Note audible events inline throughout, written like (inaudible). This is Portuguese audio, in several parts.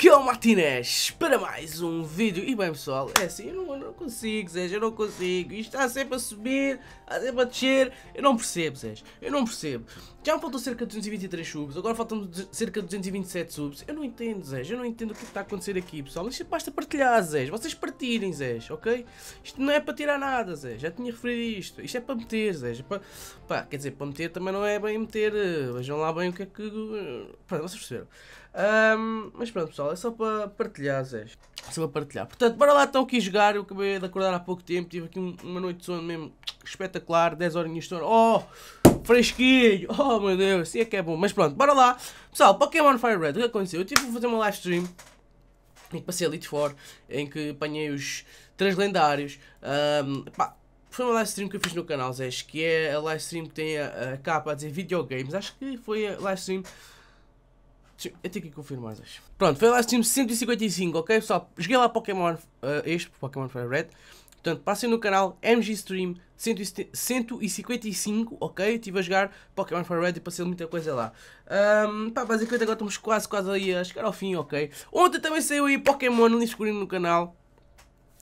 Aqui é o Martinez para mais um vídeo. E bem pessoal, é assim, eu não, eu não consigo Zé, eu não consigo. Isto está sempre a subir, está sempre a descer. Eu não percebo Zé, eu não percebo Já me faltam cerca de 223 subs Agora faltam cerca de 227 subs Eu não entendo Zé, eu não entendo o que está a acontecer aqui pessoal Isto basta partilhar Zé, vocês partilhem Zé, ok? Isto não é para tirar nada Zé, já tinha referido isto Isto é para meter Zé, é para... Pá, quer dizer, para meter também não é bem meter eh, Vejam lá bem o que é que... Eh, pronto, vocês perceberam um, mas pronto pessoal, é só para partilhar, Zé. É só para partilhar. Portanto, bora lá então aqui jogar. Eu acabei de acordar há pouco tempo. Tive aqui uma noite de sono mesmo espetacular. 10 horinhas de sono. Oh! Fresquinho! (laughs) Oh meu Deus, assim é que é bom. Mas pronto, bora lá. Pessoal, Pokémon Fire Red, o que aconteceu? Eu tive que fazer uma live stream em que passei Elite Four, em que apanhei os três lendários. Um, pá, foi uma live stream que eu fiz no canal, Zé, que é a live stream que tem a, a capa a dizer videogames. Acho que foi a live stream eu tenho que confirmar hoje. Pronto, foi lá Steam 155, ok pessoal? Joguei lá Pokémon, uh, este, Pokémon Fire Red. Portanto, passem no canal MG Stream 155, ok? Estive a jogar Pokémon Fire Red e passei muita coisa lá. Um, pá, basicamente agora estamos quase, quase aí a chegar ao fim, ok? Ontem também saiu aí Pokémon ali no canal.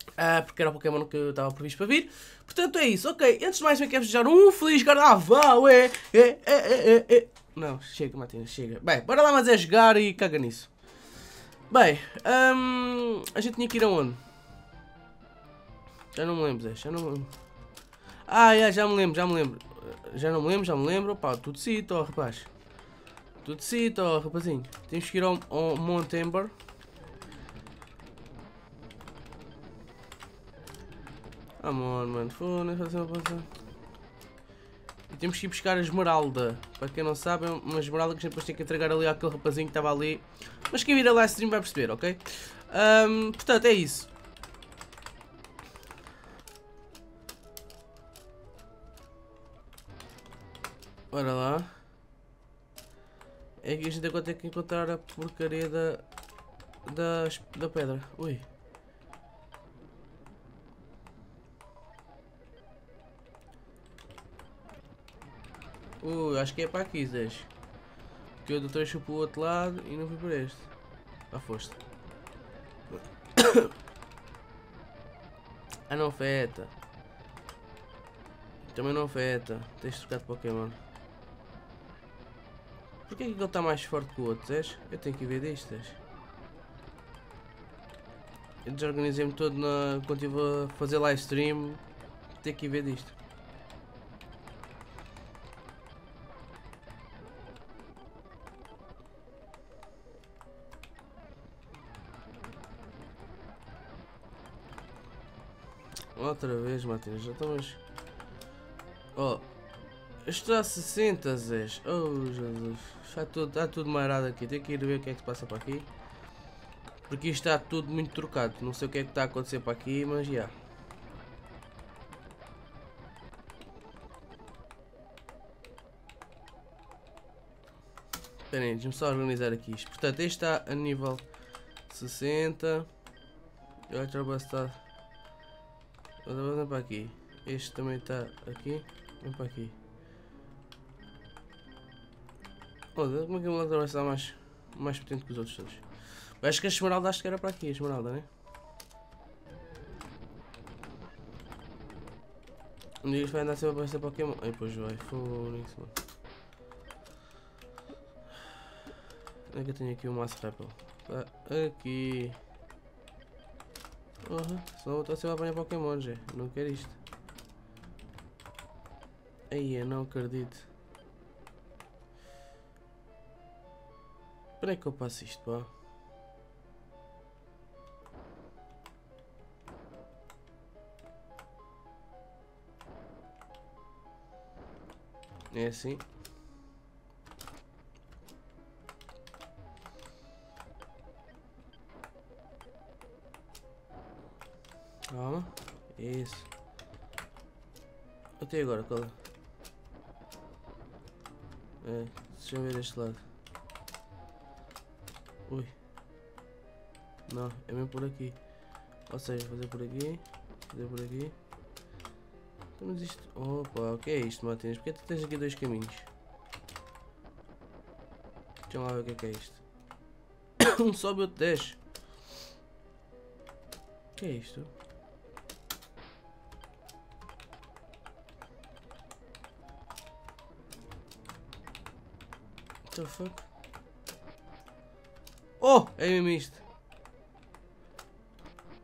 Uh, porque era o Pokémon que eu estava previsto para vir. Portanto, é isso, ok? Antes de mais, eu quero desejar um feliz carnaval, é, é, é, é, é. Não, chega, Matheus, chega. Bem, bora lá mas é jogar e caga nisso. Bem, hum, a gente tinha que ir aonde? Já não me lembro, Zé, já não me lembro. Ah, é, já me lembro, já me lembro. Já não me lembro, já me lembro. Pá, tudo cito, ó, rapaz. Tudo cito, ó, rapazinho. Temos que ir ao, ao Mount Ember. Amor, mano, foda-se, fazer uma passada. E temos que ir buscar a esmeralda. Para quem não sabe, é uma esmeralda que depois tem que entregar ali àquele rapazinho que estava ali. Mas quem vir a live stream vai perceber, ok? Um, portanto, é isso. Ora lá. É que a gente agora tem que encontrar a porcaria da, da, da pedra. Ui. Uh, acho que é para aqui, Zé. Que o doutor chupou o outro lado e não fui para este. Ah, foste. (coughs) ah, não afeta. Também não afeta. Tens de Pokémon. Porquê que ele está mais forte que o outro, Zé? Eu tenho que ver Zé. Eu desorganizei-me todo na... quando estive a fazer live stream. Tenho que ver disto. Outra vez, Matheus, já estamos... Oh, está a 60, Zé. Oh, Jesus. Está tudo, está tudo marado aqui. Tenho que ir ver o que é que se passa para aqui. Porque isto está tudo muito trocado. Não sei o que é que está a acontecer para aqui, mas já. Espera aí, deixa-me só organizar aqui isto. Portanto, este está a nível 60. E o outro está Vem para aqui. Este também está aqui. Vem para aqui. Olha, como é que o moleque vai estar mais, mais potente que os outros todos? Acho que a esmeralda acho que era para aqui, a esmeralda, né? Um dia vai andar sempre a aparecer Pokémon. Aí depois vai, foda-se, mano. Onde é que eu tenho aqui o Mass Rappel? Tá aqui. Uhum. Senão você vai apanhar Pokémon, já. Não quero isto. Aí, eu não acredito. Para que eu passo isto, pá? É assim. Calma. Isso. Até agora, qual é? É, deixa eu ver deste lado. Ui. Não, é mesmo por aqui. Ou seja, fazer por aqui. Fazer por aqui. Então, mas isto... Opa, o que é isto, Martins? Porque tu tens aqui dois caminhos? Deixa lá ver o que é que é isto. (coughs) um sobe e outro desce. O que é isto? What the fuck? Oh! É mesmo isto.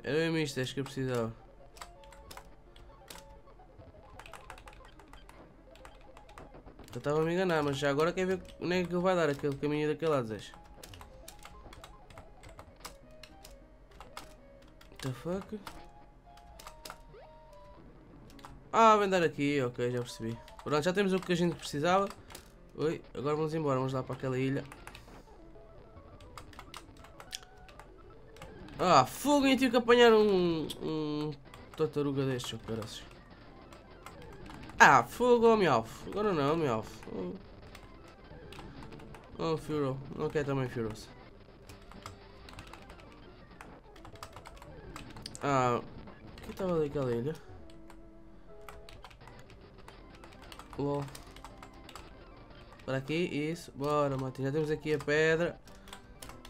Era mesmo isto, acho que eu precisava. Eu estava a me enganar, mas já agora quer ver onde é que vai dar aquele caminho daquele lado, Zé. The fuck? Ah, vem dar aqui, ok, já percebi. Pronto, já temos o que a gente precisava. Oi, agora vamos embora, vamos lá para aquela ilha. Ah, fogo, eu tive que apanhar um, um tartaruga destes, oh, caras. Ah, fogo, oh, Meowth. Agora não, Meowth. Oh, oh Furo. Não quer também Furos. Ah, que estava daquela ilha? LOL. Para aqui, isso. Bora, Martin. Já temos aqui a pedra.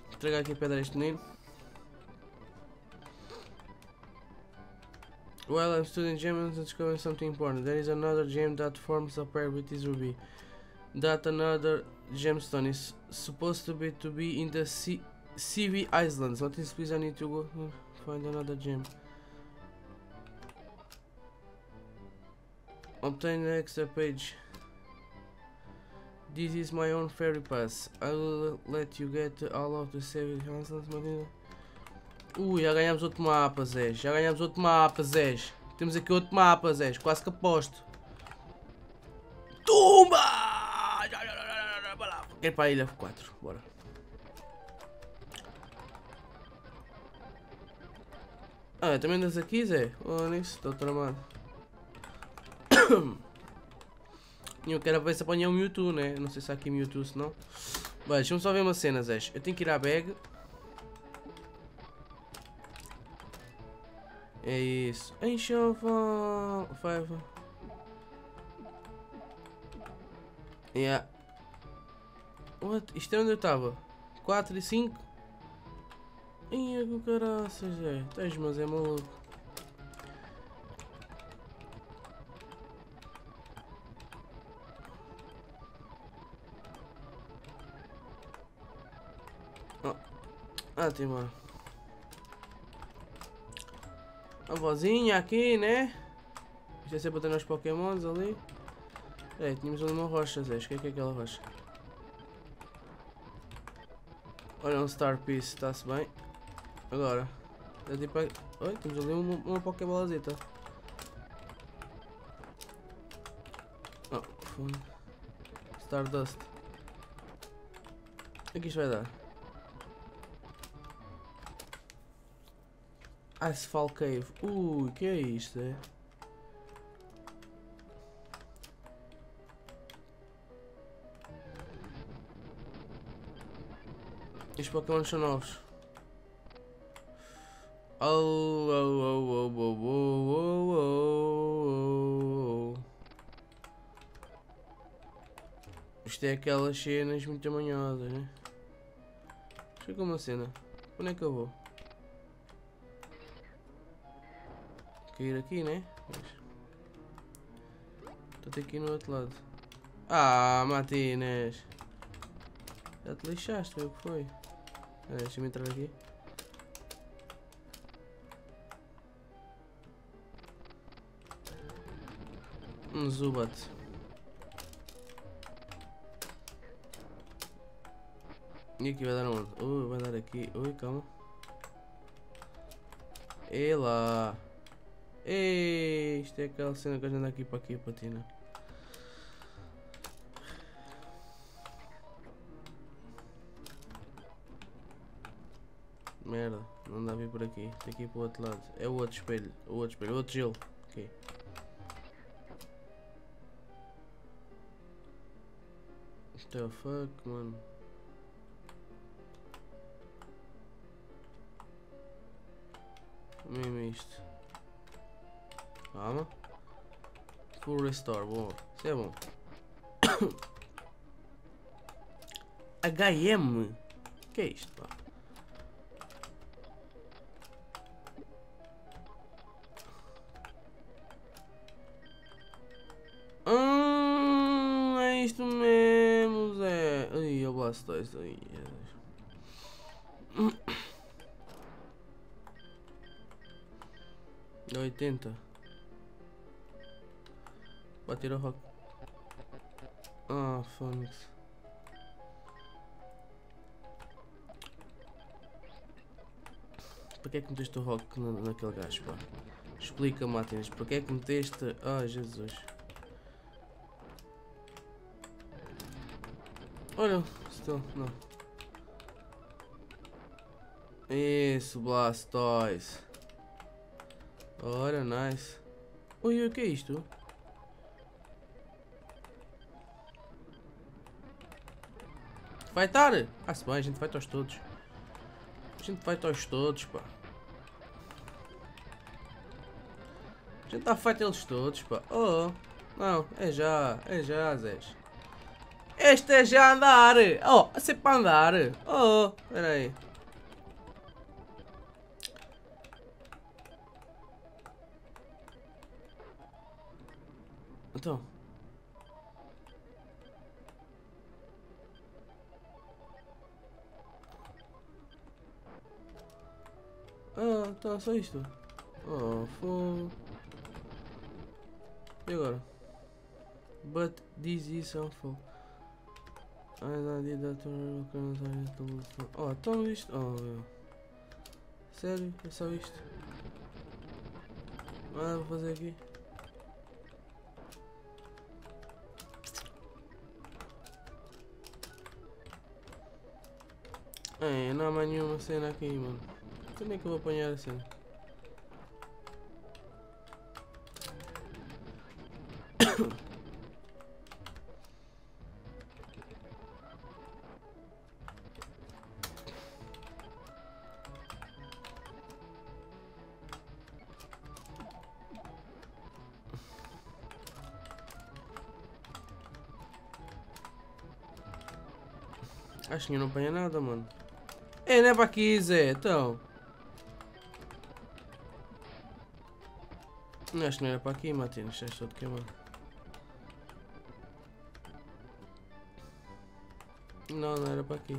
Vou entregar aqui a pedra a este menino. While I'm studying gems and discovering something important. There is another gem that forms a pair with this ruby. That another gemstone is supposed to be to be in the sea Seaweed Islands. What is please I need to go hmm, find another gem. Obtain the extra page. This is my own ferry pass. I will let you get all of the Seaweed Islands. Ui, já ganhamos outro mapa, Zé. Já ganhamos outro mapa, Zé. Temos aqui outro mapa, Zé. Quase que aposto. Tumba! Quero para a ilha 4. Bora. Ah, também andas aqui, Zé? Oh, nisso, estou tramado. (coughs) Eu quero ver se apanhar um Mewtwo, né? Não sei se há aqui Mewtwo, se não. Vai, deixa-me só ver uma cena, Zé. Eu tenho que ir à bag. É isso. Enxoval. Five. Yeah. What? Isto é onde eu estava? 4 e 5? Ia com caraças, é. Tens, mas é maluco. Oh. Ah, tem. A vozinha aqui, né? É sempre ter os pokémons ali. É, tínhamos ali uma rocha, Zé. O que é que é aquela rocha? Olha um Star Piece, está-se bem. Agora. É tipo... Oi, temos ali uma, uma Pokébolazita. Oh, fundo. Stardust. O que isto vai dar? Asphalt Cave. Ui, que é isto, é? Estes Pokémon são novos. Oh, oh, oh, oh, oh, oh, oh, oh. Isto é aquelas cenas muito manhosas, né? Chega uma cena. Onde é que eu vou? Cair aqui, né? Estou aqui no outro lado. Ah, Martínez! Já te lixaste, o que foi? Deixa-me entrar aqui. Um Zubat. E aqui vai dar onde? Ui, vai dar aqui. Ui, calma. E lá. Ei, isto é aquela cena que a gente anda aqui para aqui, patina. Merda, não dá a vir por aqui. Tem que ir para o outro lado. É o outro espelho. O outro espelho. O outro gelo. Ok. What the fuck, mano? Mesmo isto. Calma. Full restore, boa. Isso é bom. (coughs) HM? Que é isto, pá? Hum, é isto mesmo, Zé. É Ai, eu gosto isso aí. É (coughs) Oitenta. Bater o rock. Ah, Fónix. Para que é que meteste o rock na, naquele gajo, pá? Explica, Matinas, para que é que meteste... Ah, Jesus. Olha, estou, não. Isso, Blastoise. Ora, nice. Ui, o que é isto? Vai estar? Ah, se bem, a gente vai todos todos. A gente vai todos todos, pá. A gente está feito eles todos, pá. Oh, não, é já, é já, Zés. Este é já andar. Oh, é sempre para andar. Oh, espera Ah, só isto. Oh, fogo. E agora? But this is awful. I did that to Oh, então isto. Oh, meu. Sério? É só isto? Ah, vou fazer aqui. É, não há mais nenhuma cena aqui, mano. É que eu vou apanhar a cena? Acho que não apanha nada, mano. É, não é para aqui, Zé, então. Acho que não era para aqui, Matheus. Estás todo queimado. Não, não era para aqui.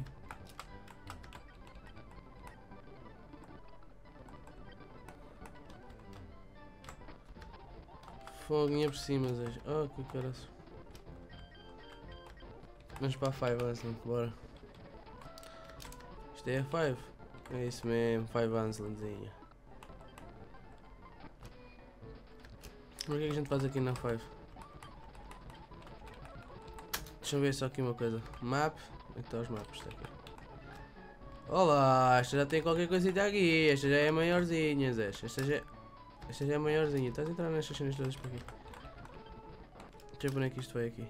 Foguinha por cima, Zé. Oh, que caraço. Vamos para a 5 assim, bora. Isto é a 5. É isso mesmo, 5 Anslandzinha. O é que a gente faz aqui na 5? Deixa eu ver só aqui uma coisa. Map. Então os mapas está aqui. Olá, esta já tem qualquer coisita aqui. Esta já é maiorzinha, Zé. Esta já, esta já é maiorzinha. Estás a entrar nestas cenas todas por aqui. Deixa eu ver onde é que isto vai aqui.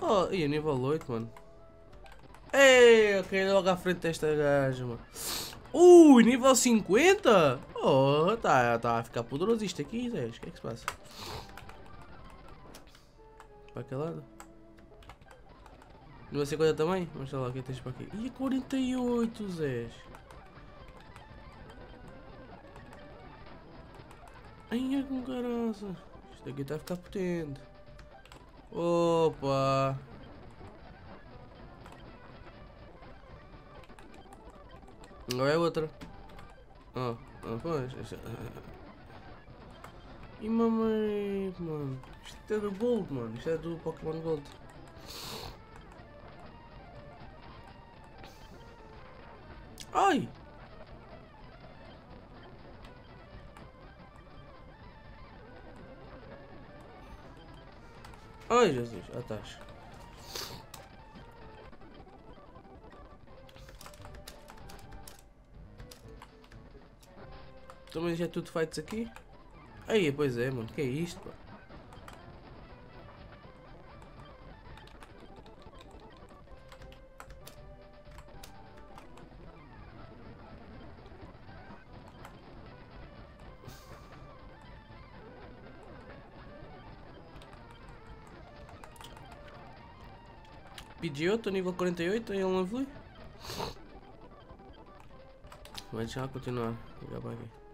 Oh, e nível 8, mano. Ei, ok, logo à frente desta gaja, mano. Ui, nível 50? Oh, tá, tá a ficar poderoso isto aqui, Zé. O que é que se passa? Para aquele lado? Nível 50 também? Vamos lá o que tens para aqui. Ih, 48, Zé. Ai, é com caraça. Isto aqui está a ficar potente. Opa! Agora é outra. Oh, oh pois. E mamãe, mano. Isto é do Gold, mano. Isto é do Pokémon Gold. Ai! Ai, Jesus. Ah, Também já é tudo feitos aqui? Aí, pois é, mano. Que é isto, pá? Pidgeotto, nível 48, aí ele não evolui. Vai já continuar. Para aqui.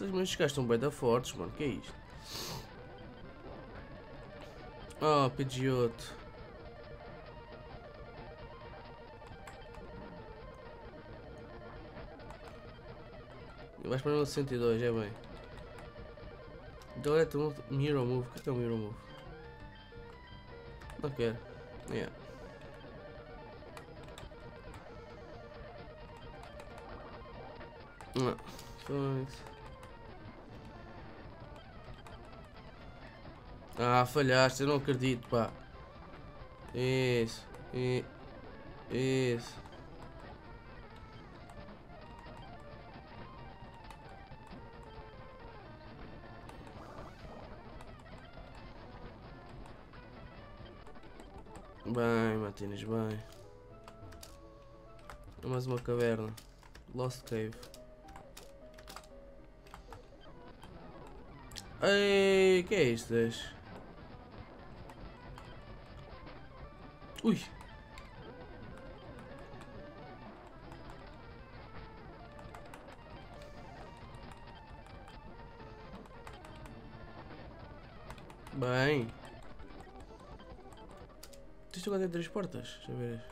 Caraças, mas estes estão bem da fortes, mano. Que é isto? Oh, Pidgeotto. Vais para o 62, é bem. Delete um Mirror Move. O que é, um Mirror Move? Não quero. Yeah. Não. Ah, falhaste, eu não acredito, pá. Isso. Isso. Bem, Matinas, bem. Mais uma caverna. Lost Cave. Ei, que é isto? Ui. Bem. Isto agora tem três portas. Deixa eu ver.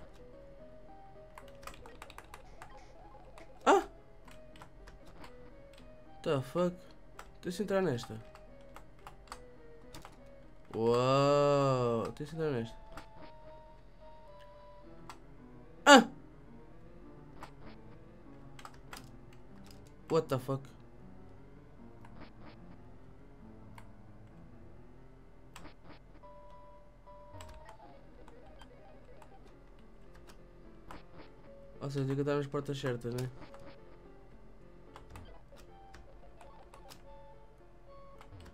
Ah! The fuck? Deixa eu entrar nesta. Uau! Deixa eu entrar nesta. What the fuck? Ou seja, tem que estar nas portas certas, né?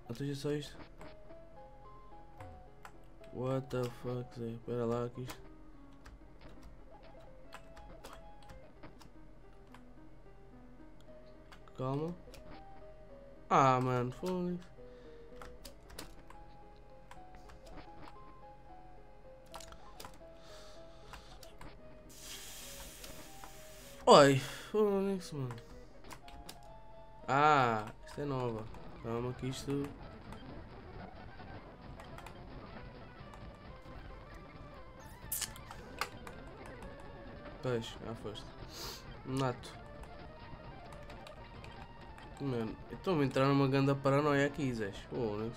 Ou seja, só isto. What the fuck, Zé? Espera lá que isto. Calma. Ah, mano, foi. Oi, Fônix, mano. Ah, isto é nova. Calma que isto. Pois, já foste. Nato. Mano, estou a entrar numa grande paranoia aqui, Zé. Fônix.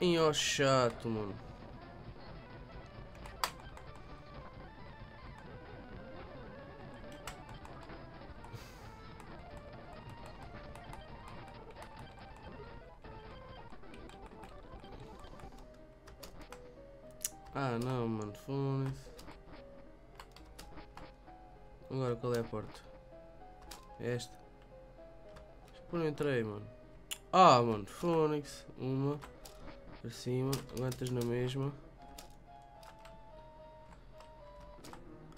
Ih, ó chato, mano. Cima, aguentas na mesma.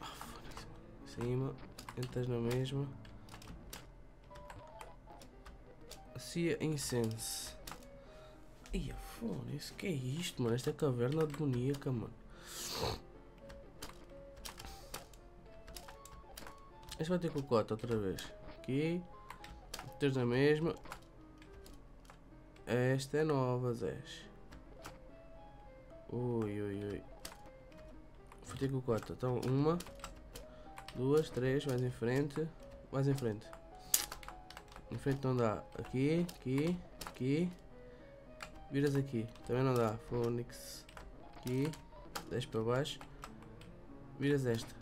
Oh, cima, entras na mesma. Cia Incense. Ia, fone, isso que é isto, mano? Esta caverna demoníaca, mano. Este vai ter cocota outra vez. Aqui. Tens na mesma. Esta é nova, Zés. Ui, ui, ui. Vou ter 4. Então, uma, duas, três, mais em frente, mais em frente. Em frente não dá. Aqui, aqui, aqui. Viras aqui. Também não dá. Phonics. Aqui. Desce para baixo. Viras esta.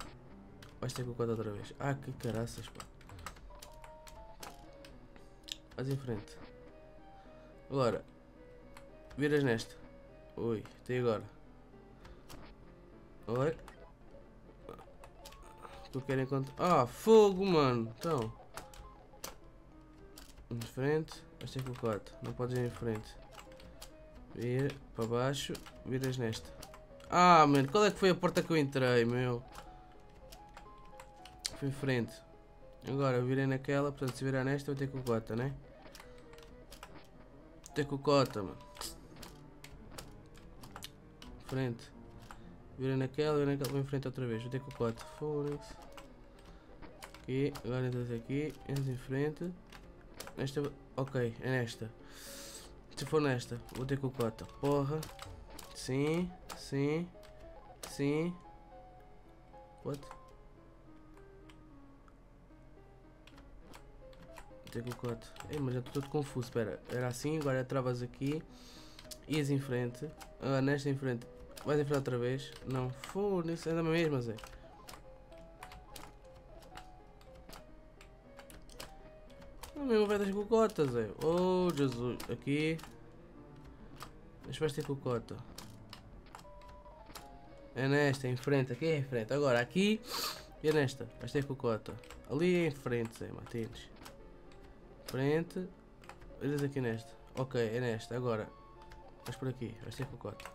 Vais ter com 4 outra vez. Ah, que caraças, pá. Mais em frente. Agora. Viras nesta. Oi, até agora. Oi. Tu quer encontrar. Ah, fogo, mano. Então. Em frente. Este é com o 4. Não podes ir em frente. Vira para baixo. Viras nesta. Ah, mano. Qual é que foi a porta que eu entrei, meu? Foi em frente. Agora virei naquela, portanto se virar nesta eu vou ter cocota, né? Vou ter cocota, mano. Frente. Virei naquela, virei naquela, vou em frente outra vez, vou ter cocota. Foda-se. Aqui, agora entras aqui, entras em frente. Nesta, ok, é nesta. Se for nesta, vou ter cocota. Porra. Sim, sim, sim. What? Tem cocota. Ei, mas já estou todo confuso. Espera, era assim, agora travas aqui. Ias em frente. Ah, nesta em frente. Vais em frente outra vez. Não, foda-se, é da mesma, Zé. Não mesmo vai das cocotas, Zé. Oh, Jesus. Aqui. Deixa vais ter cocota. É nesta, em frente. Aqui é em frente. Agora, aqui. E é nesta. Vais ter cocota. Ali é em frente, Zé Martins. Frente. Olhas aqui nesta. Ok, é nesta. Agora. Vais por aqui. Vais ter cocota.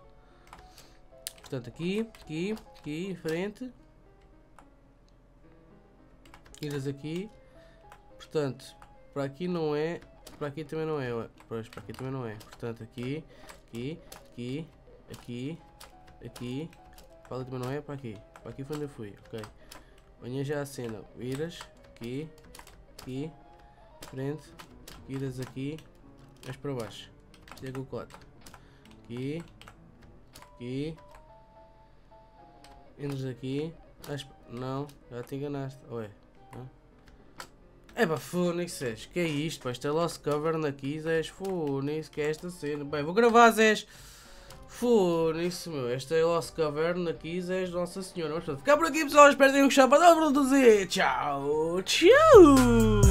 Portanto, aqui, aqui, aqui, em frente. Iras aqui. Portanto, para aqui não é. Para aqui também não é. Pois, para aqui também não é. Portanto, aqui, aqui, aqui, aqui, aqui. Para ali também não é. Para aqui. Para aqui foi onde eu fui. Ok. Venha já a cena. Viras. Aqui. Aqui. Frente. Viras aqui. Vais para baixo. Chega o cote. Aqui. Aqui. Entras aqui. Não. Já te enganaste. Ué. É pá, Fónix, que é isto? Pá, isto é Lost Cover aqui, Zés. Fónix, que é esta cena. Bem, vou gravar, Zés. Fónix, meu. Esta é Lost Cover aqui, Zés. Nossa Senhora. Mas pronto, ficar por aqui, pessoal. Espero que tenham gostado. Para dar produzir. Tchau, tchau.